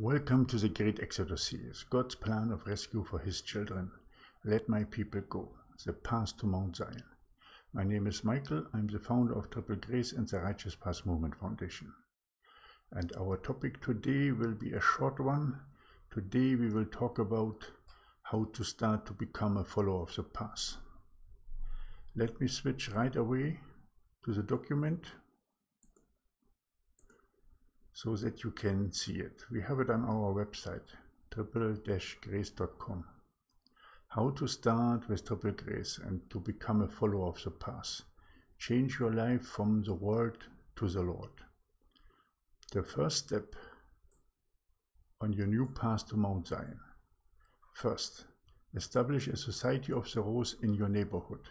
Welcome to the Great Exodus series, God's plan of rescue for his children. Let my people go, the path to Mount Zion. My name is Michael, I'm the founder of Triple Grace and the Righteous Path Movement Foundation. And our topic today will be a short one. Today we will talk about how to start to become a follower of the path. Let me switch right away to the document so that you can see it. We have it on our website, triple-grace.com. How to start with Triple Grace and to become a follower of the path. Change your life from the world to the Lord. The first step on your new path to Mount Zion. First, establish a society of the rose in your neighborhood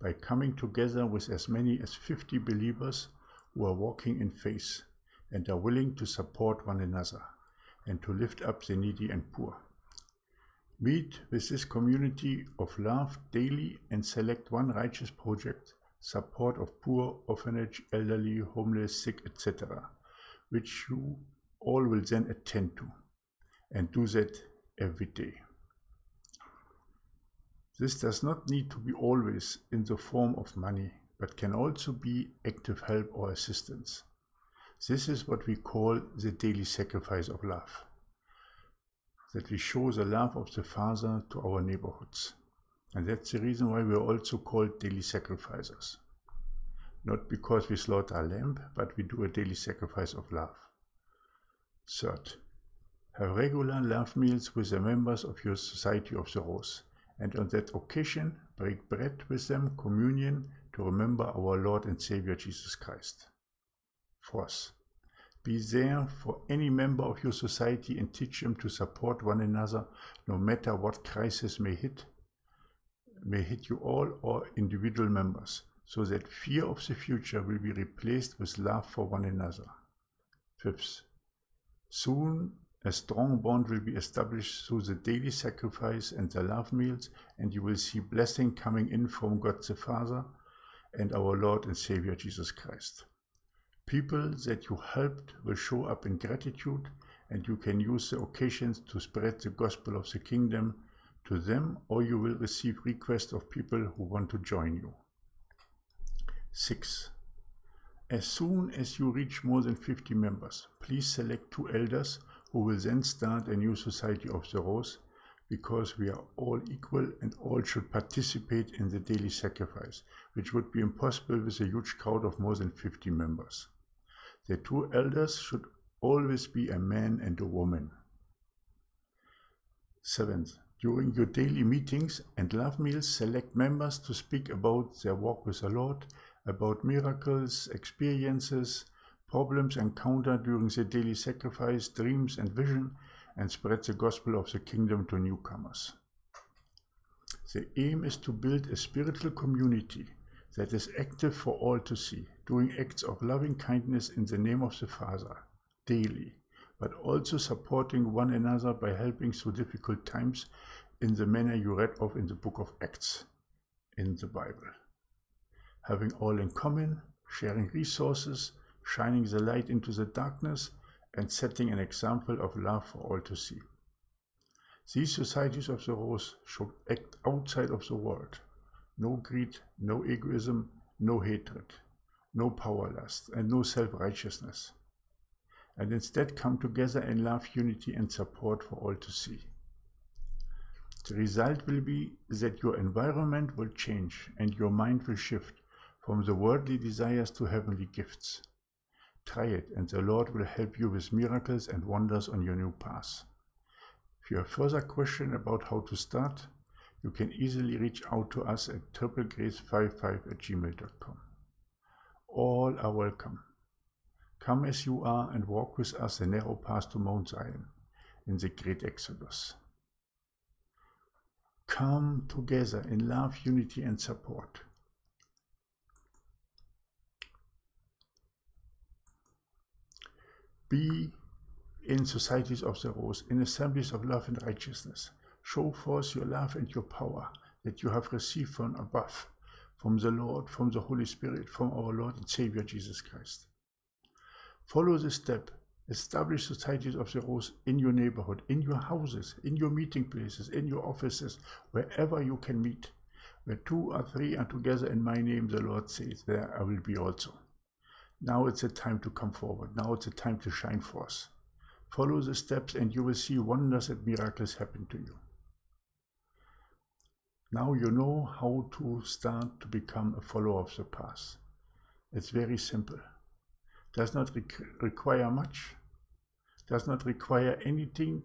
by coming together with as many as 50 believers who are walking in faith and are willing to support one another and to lift up the needy and poor. Meet with this community of love daily and select one righteous project, support of poor, orphanage, elderly, homeless, sick, etc., which you all will then attend to, and do that every day. This does not need to be always in the form of money, but can also be active help or assistance. This is what we call the daily sacrifice of love. That we show the love of the Father to our neighborhoods. And that's the reason why we are also called daily sacrificers. Not because we slaughter a lamb, but we do a daily sacrifice of love. Third, have regular love meals with the members of your Society of the Rose, and on that occasion break bread with them, communion, to remember our Lord and Savior Jesus Christ. Fourth, be there for any member of your society and teach them to support one another no matter what crisis may hit may hit you all or individual members so that fear of the future will be replaced with love for one another. Fifth, soon a strong bond will be established through the daily sacrifice and the love meals, and you will see blessing coming in from God the Father and our Lord and Savior Jesus Christ. People that you helped will show up in gratitude, and you can use the occasions to spread the gospel of the kingdom to them, or you will receive requests of people who want to join you. 6. As soon as you reach more than 50 members, please select two elders who will then start a new Society of the Rose because we are all equal and all should participate in the daily sacrifice, which would be impossible with a huge crowd of more than 50 members. The two elders should always be a man and a woman. Seventh, during your daily meetings and love meals, select members to speak about their walk with the Lord, about miracles, experiences, problems encountered during the daily sacrifice, dreams and vision, and spread the gospel of the kingdom to newcomers. The aim is to build a spiritual community that is active for all to see, doing acts of loving kindness in the name of the Father daily, but also supporting one another by helping through difficult times in the manner you read of in the book of Acts in the Bible. Having all in common, sharing resources, shining the light into the darkness, and setting an example of love for all to see. These societies of the rose should act outside of the world. No greed, no egoism, no hatred no power lust, and no self righteousness, and instead come together in love, unity, and support for all to see. The result will be that your environment will change and your mind will shift from the worldly desires to heavenly gifts. Try it, and the Lord will help you with miracles and wonders on your new path. If you have further questions about how to start, you can easily reach out to us at triplegrace55 at gmail.com. All are welcome. Come as you are and walk with us the narrow path to Mount Zion in the great Exodus. Come together in love, unity, and support. Be in societies of the rose, in assemblies of love and righteousness. Show forth your love and your power that you have received from above from the Lord, from the Holy Spirit, from our Lord and Savior Jesus Christ. Follow this step Establish societies of the rose in your neighborhood, in your houses, in your meeting places, in your offices, wherever you can meet. Where two or three are together in my name, the Lord says, there I will be also. Now it's a time to come forward. Now it's a time to shine forth. Follow the steps and you will see wonders and miracles happen to you. Now you know how to start to become a follower of the path. It's very simple. Does not re require much does not require anything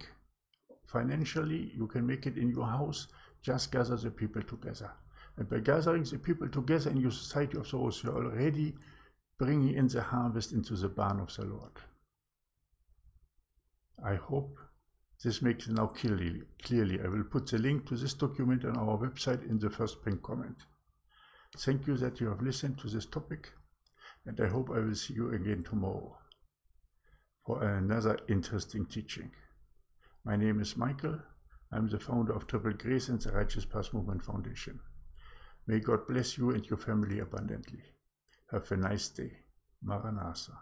financially. You can make it in your house. Just gather the people together. And by gathering the people together in your society of souls, you're already bringing in the harvest into the barn of the Lord. I hope this makes it now clearly, clearly. I will put the link to this document on our website in the first pinned comment. Thank you that you have listened to this topic, and I hope I will see you again tomorrow for another interesting teaching. My name is Michael. I'm the founder of Triple Grace and the Righteous Path Movement Foundation. May God bless you and your family abundantly. Have a nice day. Maranatha.